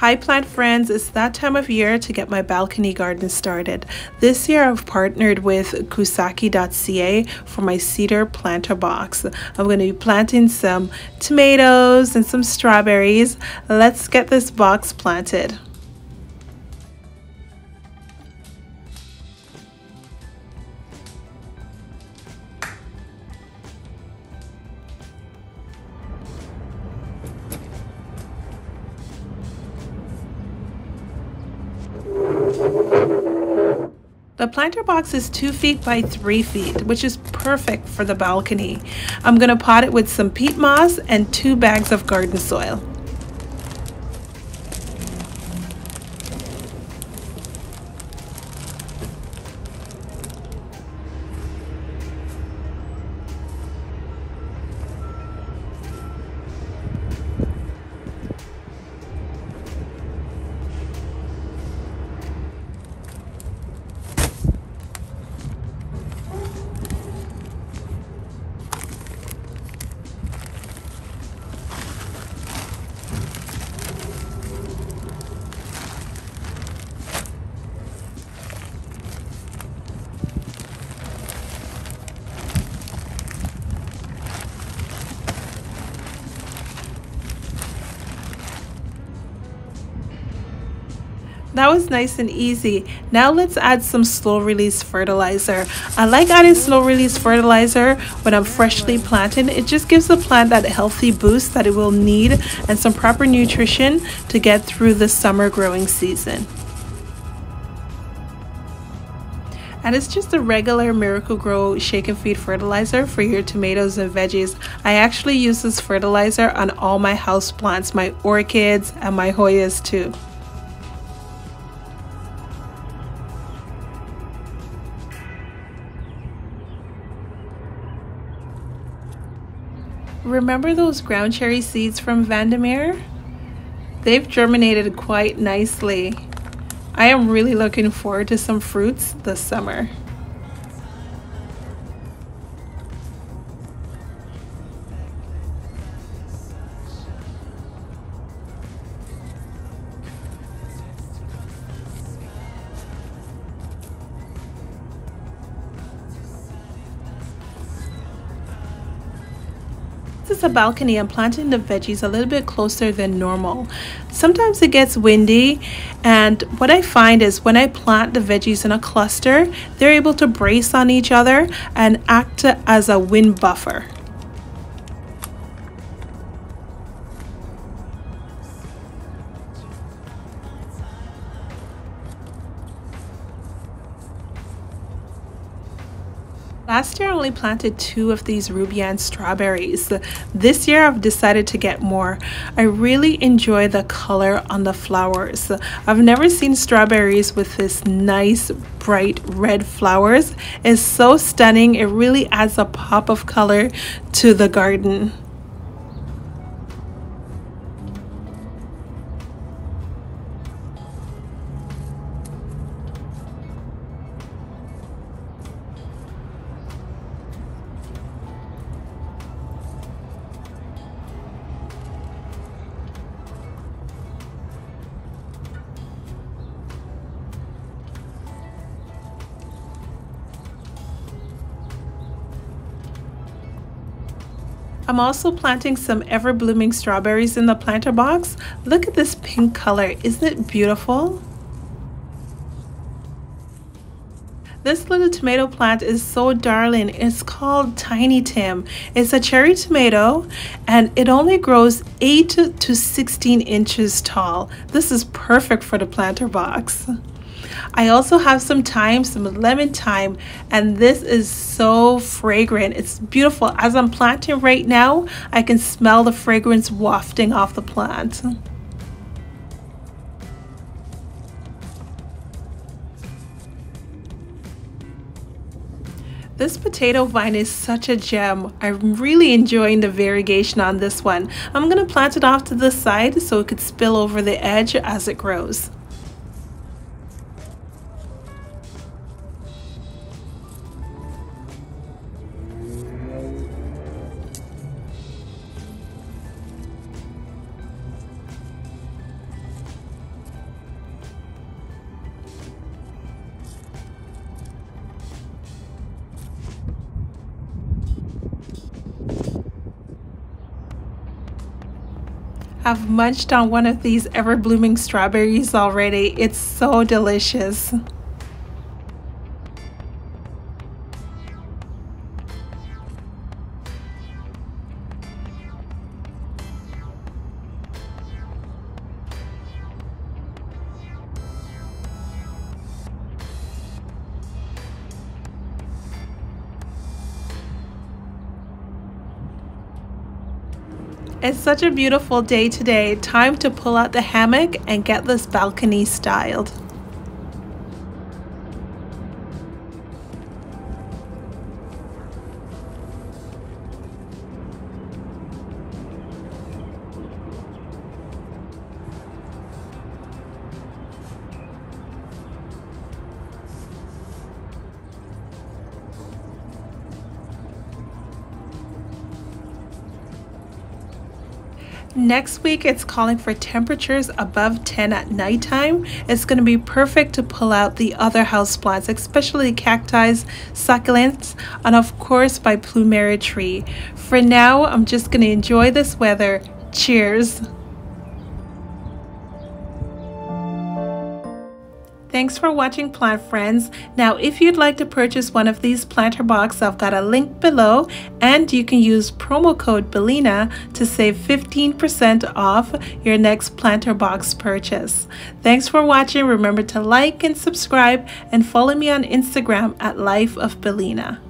Hi plant friends, it's that time of year to get my balcony garden started. This year I've partnered with kusaki.ca for my cedar planter box. I'm going to be planting some tomatoes and some strawberries. Let's get this box planted. The planter box is 2 feet by 3 feet, which is perfect for the balcony. I'm going to pot it with some peat moss and 2 bags of garden soil. That was nice and easy. Now let's add some slow release fertilizer. I like adding slow release fertilizer when I'm freshly planting. It just gives the plant that healthy boost that it will need and some proper nutrition to get through the summer growing season. and it's just a regular Miracle-Gro shake and feed fertilizer for your tomatoes and veggies. I actually use this fertilizer on all my house plants, my orchids and my Hoyas too. Remember those ground cherry seeds from Vandermeer? They've germinated quite nicely. I am really looking forward to some fruits this summer. This is a balcony. I'm planting the veggies a little bit closer than normal. Sometimes it gets windy and what I find is when I plant the veggies in a cluster, they're able to brace on each other and act as a wind buffer. Last year I only planted two of these Ruby Ann strawberries. This year I've decided to get more. I really enjoy the color on the flowers. I've never seen strawberries with this nice bright red flowers. It's so stunning. It really adds a pop of color to the garden. I'm also planting some ever blooming strawberries in the planter box. Look at this pink color, isn't it beautiful? This little tomato plant is so darling. It's called Tiny Tim. It's a cherry tomato and it only grows 8 to 16 inches tall. This is perfect for the planter box. I also have some thyme, some lemon thyme, and this is so fragrant. It's beautiful. As I'm planting right now, I can smell the fragrance wafting off the plant. This potato vine is such a gem. I'm really enjoying the variegation on this one. I'm going to plant it off to the side so it could spill over the edge as it grows. I've munched on one of these ever blooming strawberries already. It's so delicious. It's such a beautiful day today. Time to pull out the hammock and get this balcony styled. Next week, it's calling for temperatures above 10 at nighttime. It's going to be perfect to pull out the other houseplants, especially cacti, succulents, and of course my plumeria tree. For now, I'm just going to enjoy this weather. Cheers! Thanks for watching plant friends. Now if you'd like to purchase one of these planter boxes, I've got a link below and you can use promo code Bellina to save 15% off your next planter box purchase. Thanks for watching. Remember to like and subscribe and follow me on Instagram at Life of Bellina.